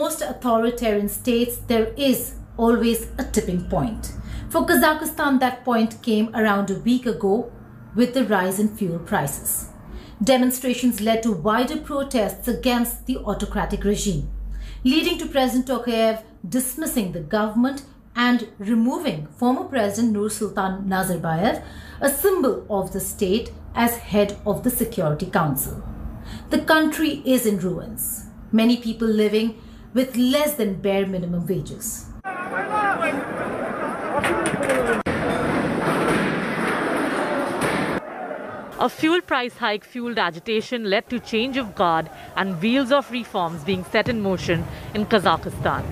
most authoritarian states, there is always a tipping point. For Kazakhstan, that point came around a week ago with the rise in fuel prices. Demonstrations led to wider protests against the autocratic regime, leading to President Tokayev dismissing the government and removing former President Nursultan Nazarbayev, a symbol of the state, as head of the Security Council. The country is in ruins, many people living with less than bare minimum wages. A fuel price hike fueled agitation led to change of guard and wheels of reforms being set in motion in Kazakhstan.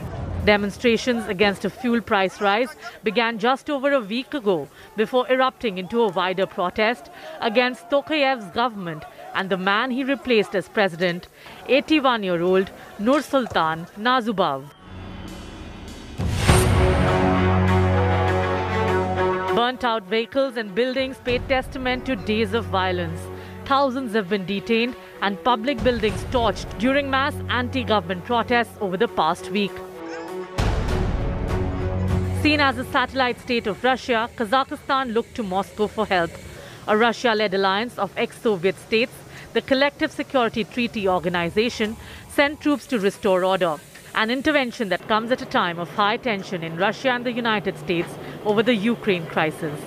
Demonstrations against a fuel price rise began just over a week ago before erupting into a wider protest against Tokayev's government and the man he replaced as president, 81-year-old Nursultan Nazarbayev. Burnt out vehicles and buildings paid testament to days of violence. Thousands have been detained and public buildings torched during mass anti-government protests over the past week. Seen as a satellite state of Russia, Kazakhstan looked to Moscow for help. A Russia-led alliance of ex-Soviet states, the Collective Security Treaty Organization, sent troops to restore order. An intervention that comes at a time of high tension in Russia and the United States over the Ukraine crisis.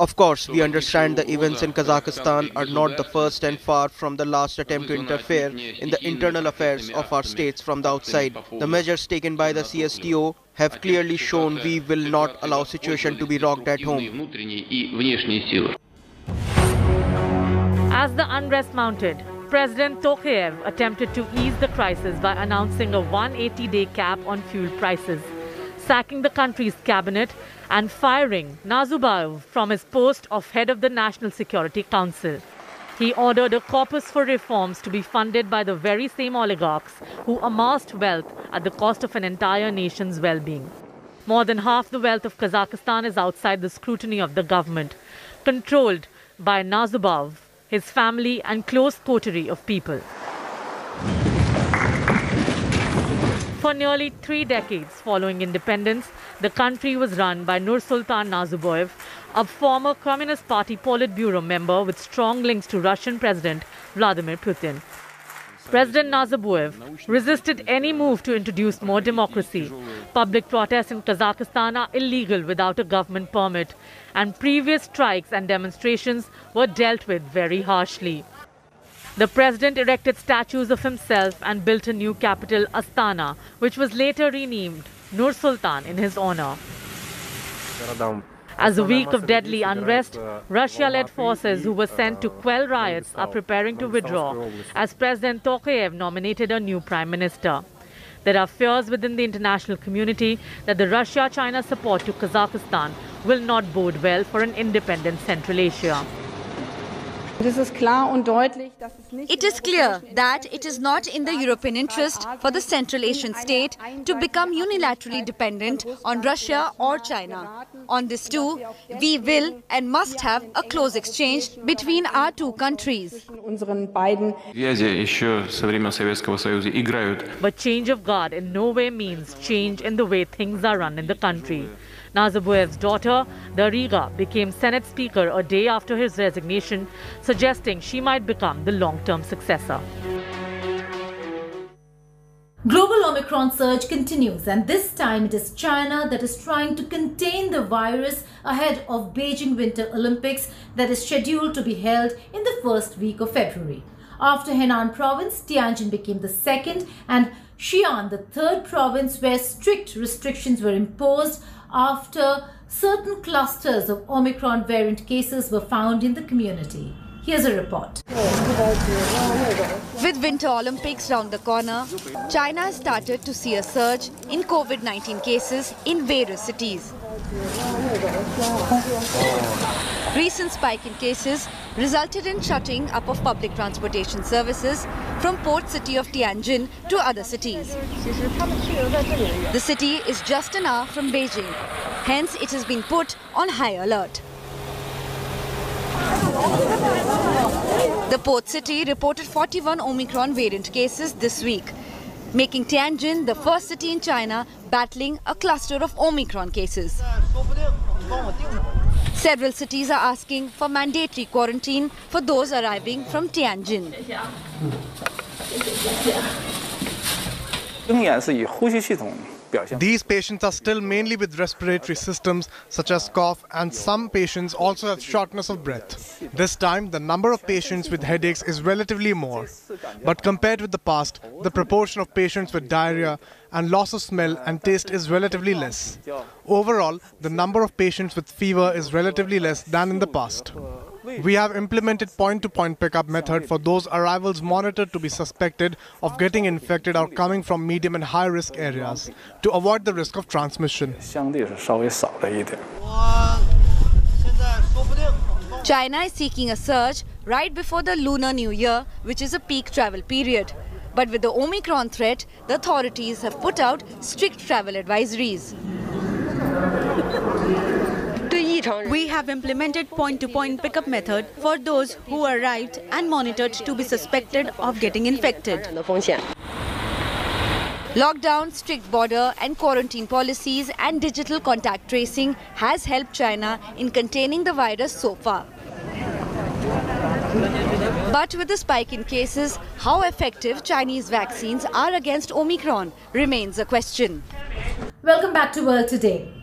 Of course, we understand the events in Kazakhstan are not the first and far from the last attempt to interfere in the internal affairs of our states from the outside. The measures taken by the CSTO have clearly shown we will not allow situation to be rocked at home. As the unrest mounted, President Tokayev attempted to ease the crisis by announcing a 180-day cap on fuel prices, sacking the country's cabinet and firing Nazarbayev from his post of head of the National Security Council. He ordered a corpus for reforms to be funded by the very same oligarchs who amassed wealth at the cost of an entire nation's well-being. More than half the wealth of Kazakhstan is outside the scrutiny of the government, controlled by Nazarbayev his family and close coterie of people. For nearly three decades following independence, the country was run by Nursultan Nazarbayev, a former Communist Party Politburo member with strong links to Russian President Vladimir Putin. President Nazarbayev resisted any move to introduce more democracy. Public protests in Kazakhstan are illegal without a government permit, and previous strikes and demonstrations were dealt with very harshly. The president erected statues of himself and built a new capital, Astana, which was later renamed Nur Sultan in his honor. As a week of deadly unrest, Russia-led forces who were sent to quell riots are preparing to withdraw as President Tokayev nominated a new prime minister. There are fears within the international community that the Russia-China support to Kazakhstan will not bode well for an independent Central Asia. It is clear that it is not in the European interest for the Central Asian state to become unilaterally dependent on Russia or China. On this too, we will and must have a close exchange between our two countries. But change of guard in no way means change in the way things are run in the country. Nazarbayev's daughter, Dariga, became Senate Speaker a day after his resignation, suggesting she might become the long-term successor. Global Omicron surge continues and this time it is China that is trying to contain the virus ahead of Beijing Winter Olympics that is scheduled to be held in the first week of February. After Henan province, Tianjin became the second and Xi'an the third province where strict restrictions were imposed after certain clusters of Omicron variant cases were found in the community. Here's a report. With Winter Olympics round the corner, China has started to see a surge in COVID-19 cases in various cities. Recent spike in cases resulted in shutting up of public transportation services from port city of Tianjin to other cities. The city is just an hour from Beijing, hence it has been put on high alert. The port city reported 41 Omicron variant cases this week. making Tianjin the first city in China battling a cluster of Omicron cases. Several cities are asking for mandatory quarantine for those arriving from Tianjin. These patients are still mainly with respiratory systems such as cough, and some patients also have shortness of breath. This time, the number of patients with headaches is relatively more. But compared with the past, the proportion of patients with diarrhea and loss of smell and taste is relatively less. Overall, the number of patients with fever is relatively less than in the past. We have implemented point-to-point pickup method for those arrivals monitored to be suspected of getting infected or coming from medium and high risk areas to avoid the risk of transmission. China is seeking a surge right before the Lunar New Year, which is a peak travel period. But with the Omicron threat, the authorities have put out strict travel advisories. We have implemented point-to-point pickup method for those who arrived and monitored to be suspected of getting infected. Lockdown, strict border and quarantine policies and digital contact tracing has helped China in containing the virus so far. But with the spike in cases, how effective Chinese vaccines are against Omicron remains a question. Welcome back to World Today.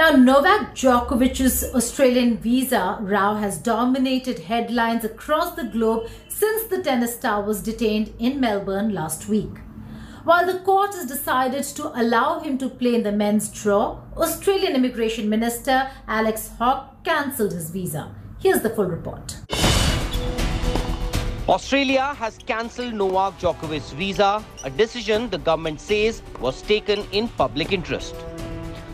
Now, Novak Djokovic's Australian visa row has dominated headlines across the globe since the tennis star was detained in Melbourne last week. While the court has decided to allow him to play in the men's draw, Australian Immigration Minister Alex Hawke cancelled his visa. Here's the full report. Australia has cancelled Novak Djokovic's visa, a decision the government says was taken in public interest.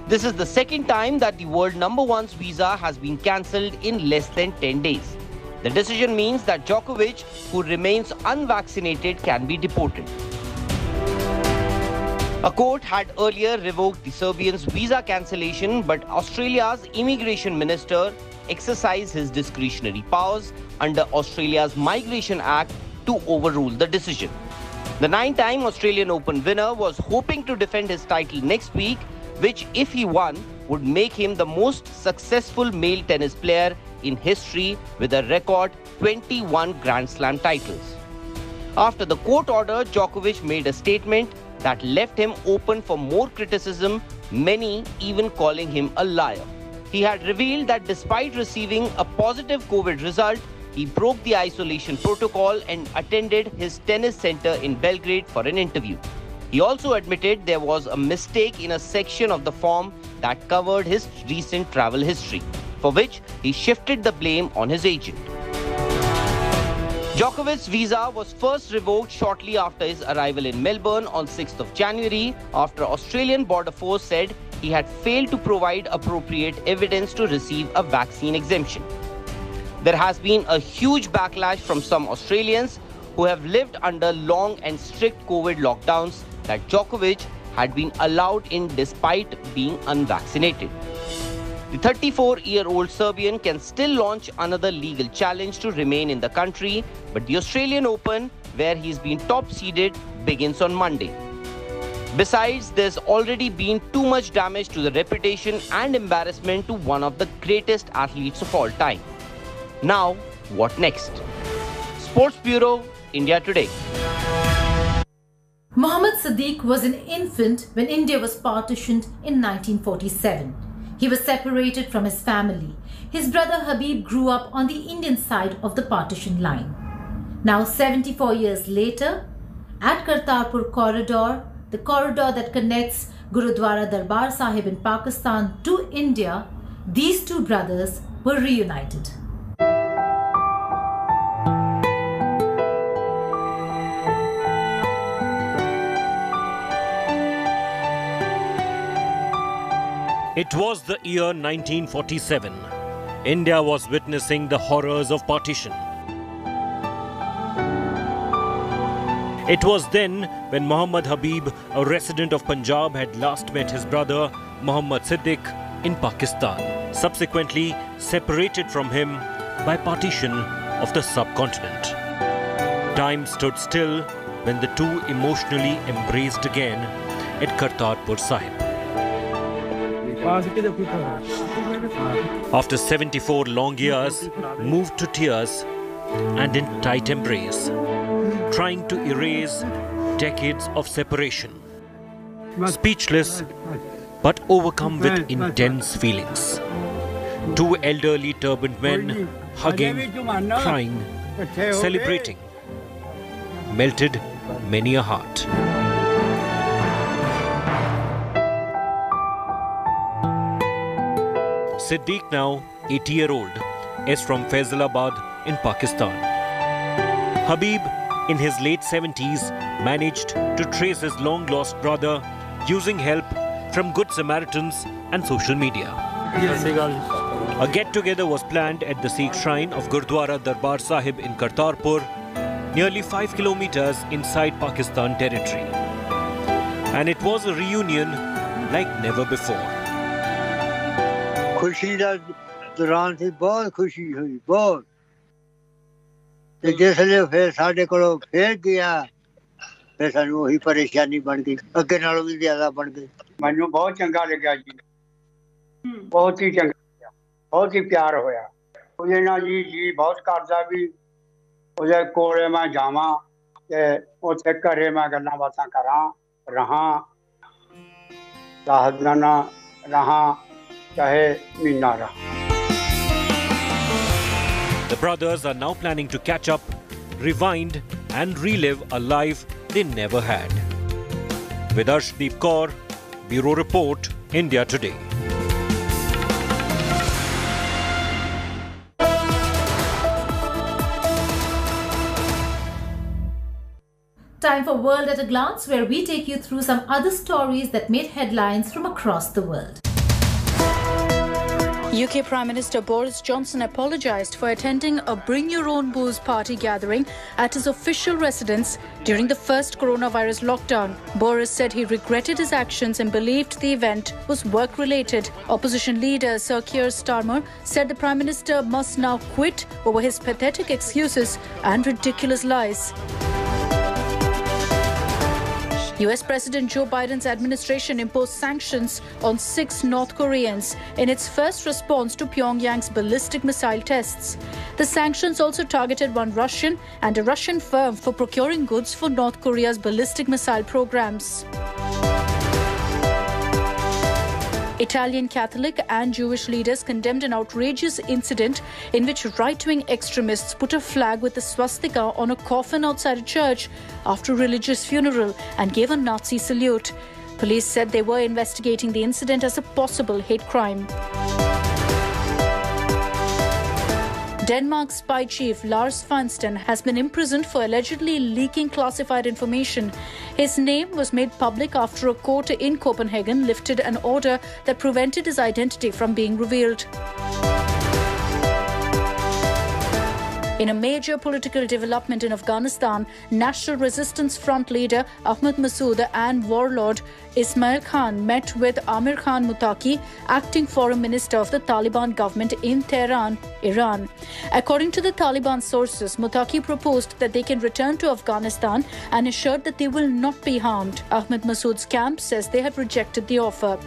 This is the second time that the world number one's visa has been cancelled in less than 10 days. The decision means that Djokovic, who remains unvaccinated, can be deported. A court had earlier revoked the Serbian's visa cancellation, but Australia's immigration minister exercised his discretionary powers under Australia's Migration Act to overrule the decision. The nine time Australian Open winner was hoping to defend his title next week which, if he won, would make him the most successful male tennis player in history with a record 21 Grand Slam titles. After the court order, Djokovic made a statement that left him open for more criticism, many even calling him a liar. He had revealed that despite receiving a positive COVID result, he broke the isolation protocol and attended his tennis center in Belgrade for an interview. He also admitted there was a mistake in a section of the form that covered his recent travel history, for which he shifted the blame on his agent. Djokovic's visa was first revoked shortly after his arrival in Melbourne on 6th of January after Australian Border Force said he had failed to provide appropriate evidence to receive a vaccine exemption. There has been a huge backlash from some Australians who have lived under long and strict COVID lockdowns that Djokovic had been allowed in despite being unvaccinated. The 34 year old Serbian can still launch another legal challenge to remain in the country, but the Australian Open, where he's been top seeded, begins on Monday. Besides, there's already been too much damage to the reputation and embarrassment to one of the greatest athletes of all time. Now, what next? Sports Bureau, India Today. Mohammad Sadiq was an infant when India was partitioned in 1947. He was separated from his family. His brother Habib grew up on the Indian side of the partition line. Now, 74 years later, at Kartarpur Corridor, the corridor that connects Gurudwara Darbar Sahib in Pakistan to India, these two brothers were reunited. It was the year 1947. India was witnessing the horrors of partition. It was then when Muhammad Habib, a resident of Punjab, had last met his brother Muhammad Siddiq in Pakistan, subsequently separated from him by partition of the subcontinent. Time stood still when the two emotionally embraced again at Kartarpur Sahib. After 74 long years, moved to tears and in tight embrace, trying to erase decades of separation. Speechless, but overcome with intense feelings. Two elderly turbaned men hugging, crying, celebrating. Melted many a heart. Siddiq, now 80 year old, is from Faisalabad in Pakistan. Habib, in his late 70s, managed to trace his long lost brother using help from Good Samaritans and social media. A get together was planned at the Sikh shrine of Gurdwara Darbar Sahib in Kartarpur, nearly 5 kilometers inside Pakistan territory. And it was a reunion like never before. ਖੁਸ਼ੀ ਦਾ ਦੌਰਾਨ ਸੀ ਬਹੁਤ ਖੁਸ਼ੀ ਹੋਈ ਬਹੁਤ। ਤੇ ਜਿਸ ਵੇਲੇ ਫਿਰ ਸਾਡੇ ਕੋਲੋਂ ਫੇਰ ਗਿਆ ਫਿਰ ਸਾਨੂੰ ਉਹੀ ਪਰੇਸ਼ਾਨੀ ਬਣ ਗਈ ਅੱਗੇ ਨਾਲੋਂ ਵੀ ਜ਼ਿਆਦਾ ਬਣ ਗਈ। ਮੈਨੂੰ ਬਹੁਤ ਚੰਗਾ ਲੱਗਿਆ ਜੀ। ਬਹੁਤ ਹੀ ਚੰਗਾ ਲੱਗਿਆ ਬਹੁਤ ਹੀ ਪਿਆਰ ਹੋਇਆ। ਉਹਦੇ ਨਾਲ ਜੀ ਜੀ ਬਹੁਤ ਕਰਦਾ ਵੀ ਉਹਦੇ ਕੋਲੇ ਮੈਂ ਜਾਵਾਂ ਤੇ ਉੱਥੇ ਘਰੇ ਮੈਂ ਗੱਲਾਂ ਬਾਤਾਂ ਕਰਾਂ ਰਹਾ। ਸਾਹਦਾਨਾ ਰਹਾ। चाहे The brothers are now planning to catch up, rewind and relive a life they never had. With Arshdeep Kaur, Bureau Report, India Today. Time for World at a Glance, where we take you through some other stories that made headlines from across the world. UK Prime Minister Boris Johnson apologised for attending a Bring Your Own Booze party gathering at his official residence during the first coronavirus lockdown. Boris said he regretted his actions and believed the event was work related. Opposition leader Sir Keir Starmer said the Prime Minister must now quit over his pathetic excuses and ridiculous lies. US President Joe Biden's administration imposed sanctions on six North Koreans in its first response to Pyongyang's ballistic missile tests. The sanctions also targeted one Russian and a Russian firm for procuring goods for North Korea's ballistic missile programs. Italian Catholic and Jewish leaders condemned an outrageous incident in which right wing extremists put a flag with a swastika on a coffin outside a church after a religious funeral and gave a Nazi salute. Police said they were investigating the incident as a possible hate crime. Denmark's spy chief Lars Findsen has been imprisoned for allegedly leaking classified information. His name was made public after a court in Copenhagen lifted an order that prevented his identity from being revealed. In a major political development in Afghanistan, National Resistance Front leader Ahmad Massoud and warlord Ismail Khan met with Amir Khan Mutaki, acting foreign minister of the Taliban government in Tehran, Iran. According to the Taliban sources, Mutaki proposed that they can return to Afghanistan and assured that they will not be harmed. Ahmed Massoud's camp says they have rejected the offer.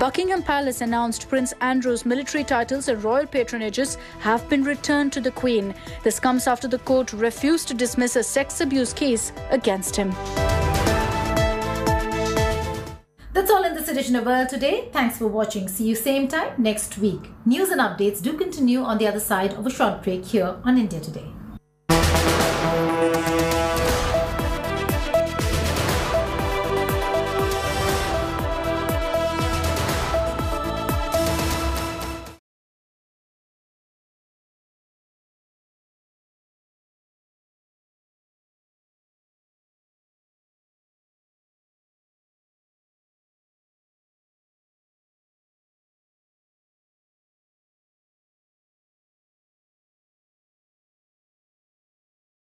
Buckingham Palace announced Prince Andrew's military titles and royal patronages have been returned to the Queen. This comes after the court refused to dismiss a sex abuse case against him. That's all in this edition of World Today. Thanks for watching. See you same time next week. News and updates do continue on the other side of a short break here on India Today.